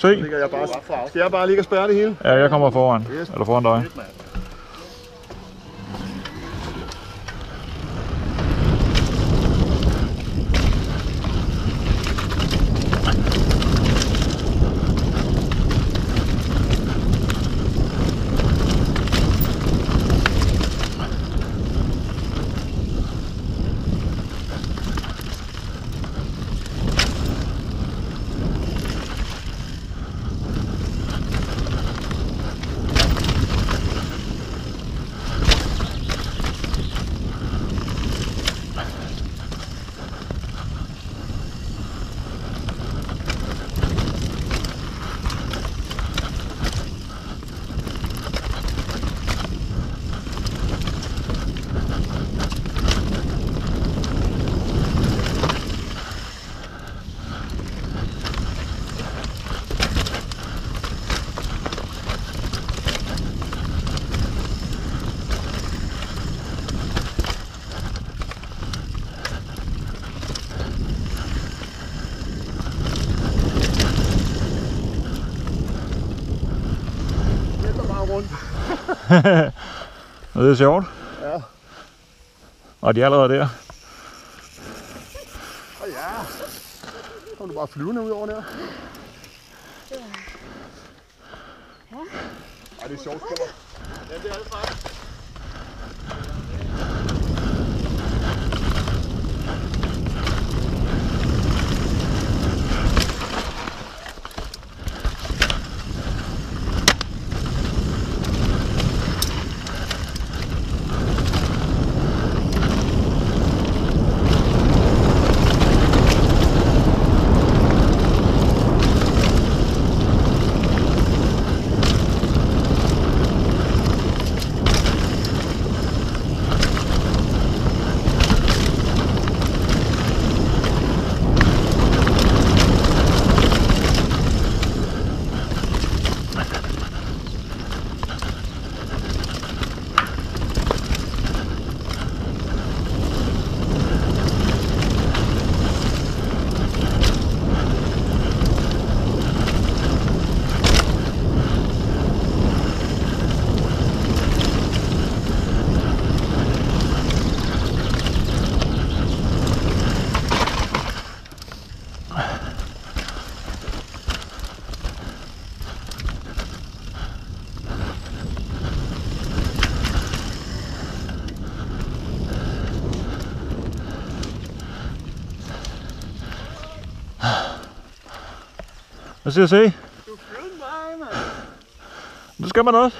Se. Ligger jeg bare, skal jeg bare ligge og spærre det hele? Ja, jeg kommer foran. Eller foran dig. Og det er sjovt. Ja. Og de er allerede der. Og ja. Så kommer du bare flyvende ud over der. Ej, det er sjovt spor. Ja, det er det faktisk. Hvad siger jeg se? Du flyvede mig, mand. Det skal man også.